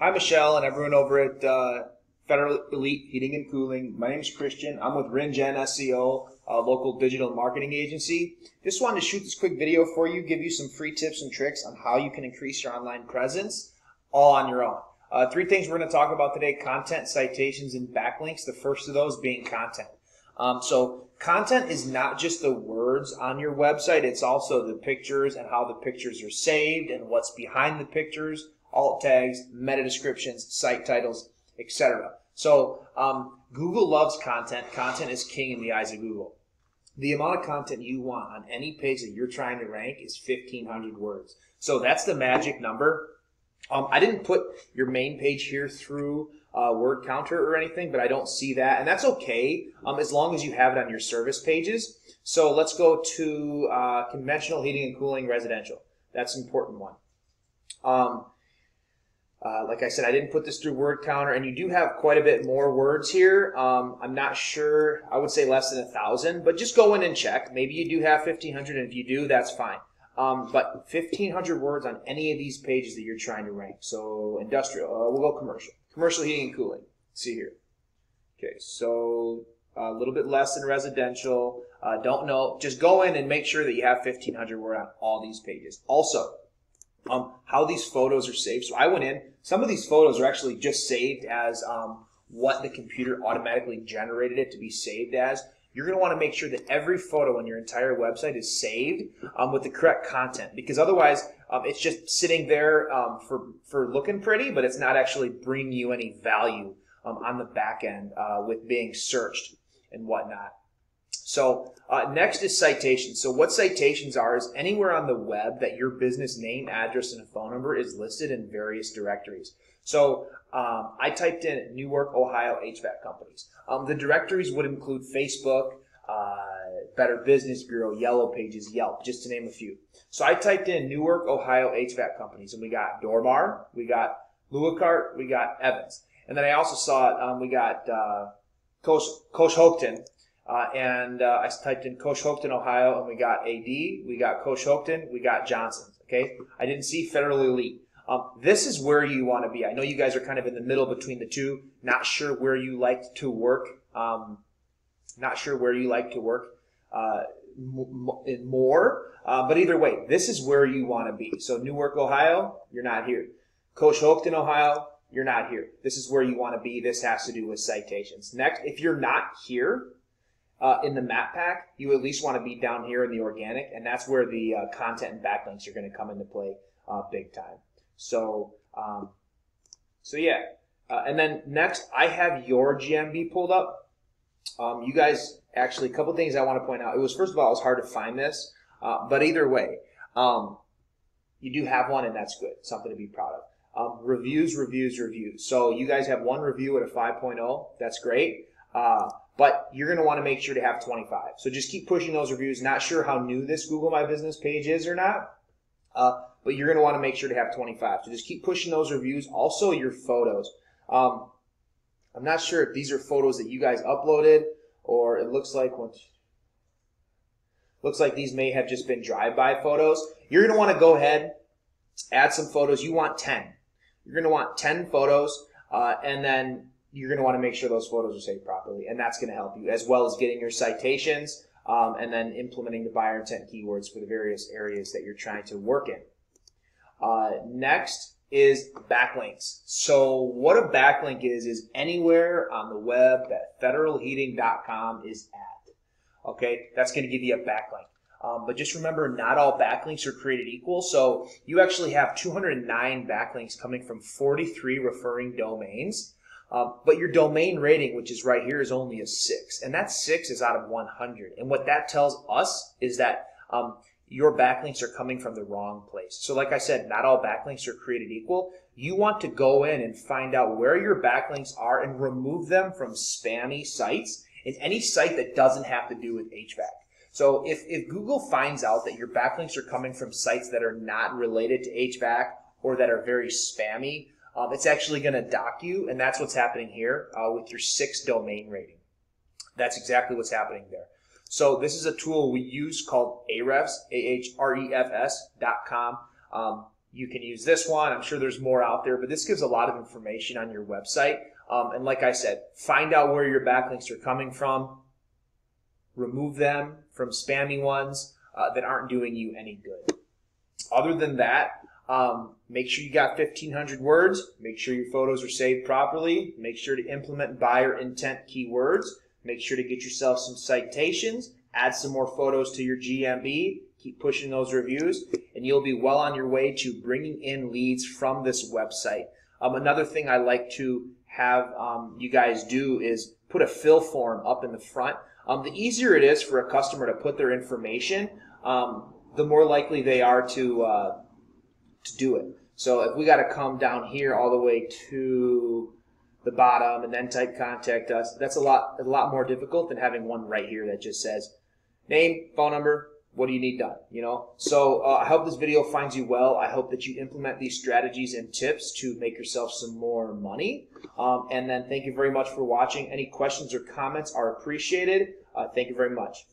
Hi, Michelle, and everyone over at uh, Federal Elite Heating and Cooling. My name is Christian. I'm with RenGen SEO, a local digital marketing agency. Just wanted to shoot this quick video for you, give you some free tips and tricks on how you can increase your online presence all on your own. Uh, three things we're going to talk about today content, citations, and backlinks. The first of those being content. Um, so, content is not just the words on your website, it's also the pictures and how the pictures are saved and what's behind the pictures, alt tags, meta descriptions, site titles, etc. So, um, Google loves content. Content is king in the eyes of Google. The amount of content you want on any page that you're trying to rank is 1,500 words. So, that's the magic number um, I didn't put your main page here through uh, word counter or anything, but I don't see that, and that's okay um, as long as you have it on your service pages. So let's go to uh, conventional heating and cooling residential. That's an important one. Um, uh, like I said, I didn't put this through word counter, and you do have quite a bit more words here. Um, I'm not sure. I would say less than a thousand, but just go in and check. Maybe you do have 1,500, and if you do, that's fine. Um, but 1,500 words on any of these pages that you're trying to rank. So industrial, uh, we'll go commercial. Commercial heating and cooling. See here. Okay, so a little bit less than residential. Uh, don't know. Just go in and make sure that you have 1,500 word on all these pages. Also, um, how these photos are saved. So I went in. Some of these photos are actually just saved as um, what the computer automatically generated it to be saved as you're going to want to make sure that every photo on your entire website is saved um, with the correct content because otherwise um, it's just sitting there um, for, for looking pretty, but it's not actually bringing you any value um, on the back end uh, with being searched and whatnot. So uh, next is citations. So what citations are is anywhere on the web that your business name, address, and a phone number is listed in various directories. So um, I typed in Newark, Ohio HVAC companies. Um, the directories would include Facebook, uh, Better Business Bureau, Yellow Pages, Yelp, just to name a few. So I typed in Newark, Ohio HVAC companies, and we got Dormar, we got Lewicart, we got Evans. And then I also saw um, we got uh, Cosh-Coshocton, uh, and uh, I typed in Coshocton, Ohio, and we got AD, we got Coshocton, we got Johnson. Okay, I didn't see Federal Elite. Um, this is where you want to be. I know you guys are kind of in the middle between the two, not sure where you like to work. Um, not sure where you like to work uh, more, uh, but either way, this is where you want to be. So Newark, Ohio, you're not here. Coshocton, Ohio, you're not here. This is where you want to be. This has to do with citations. Next, if you're not here uh, in the map pack, you at least want to be down here in the organic, and that's where the uh, content and backlinks are going to come into play uh, big time. So, um, so yeah. Uh, and then next, I have your GMB pulled up. Um, you guys, actually, a couple things I want to point out. It was, first of all, it was hard to find this, uh, but either way, um, you do have one, and that's good. Something to be proud of. Um, reviews, reviews, reviews. So you guys have one review at a 5.0. That's great. But you're going to want to make sure to have 25. So just keep pushing those reviews. Not sure how new this Google My Business page is or not. Uh, but you're going to want to make sure to have 25. So just keep pushing those reviews. Also, your photos. Um, I'm not sure if these are photos that you guys uploaded or it looks like. Looks like these may have just been drive-by photos. You're going to want to go ahead, add some photos. You want 10. You're going to want 10 photos, uh, and then you're going to want to make sure those photos are saved properly, and that's going to help you, as well as getting your citations, um, and then implementing the buyer intent keywords for the various areas that you're trying to work in. Uh, next is backlinks. So what a backlink is, is anywhere on the web that federalheating.com is at. Okay, that's going to give you a backlink. Um, but just remember, not all backlinks are created equal. So you actually have 209 backlinks coming from 43 referring domains. Um, but your domain rating, which is right here, is only a six. And that six is out of 100. And what that tells us is that um, your backlinks are coming from the wrong place. So like I said, not all backlinks are created equal. You want to go in and find out where your backlinks are and remove them from spammy sites and any site that doesn't have to do with HVAC. So if, if Google finds out that your backlinks are coming from sites that are not related to HVAC or that are very spammy, um, it's actually going to dock you, and that's what's happening here uh, with your six domain rating. That's exactly what's happening there. So this is a tool we use called Ahrefs, A-H-R-E-F-S dot com. Um, you can use this one. I'm sure there's more out there, but this gives a lot of information on your website. Um, and like I said, find out where your backlinks are coming from, remove them from spammy ones uh, that aren't doing you any good. Other than that, um, make sure you got 1500 words. Make sure your photos are saved properly. Make sure to implement buyer intent keywords. Make sure to get yourself some citations. Add some more photos to your GMB. Keep pushing those reviews, and you'll be well on your way to bringing in leads from this website. Um, another thing I like to have um, you guys do is put a fill form up in the front. Um, the easier it is for a customer to put their information, um, the more likely they are to uh, to do it. So if we got to come down here all the way to the bottom and then type contact us, that's a lot a lot more difficult than having one right here that just says name, phone number, what do you need done? You know. So uh, I hope this video finds you well. I hope that you implement these strategies and tips to make yourself some more money. Um, and then thank you very much for watching. Any questions or comments are appreciated. Uh, thank you very much.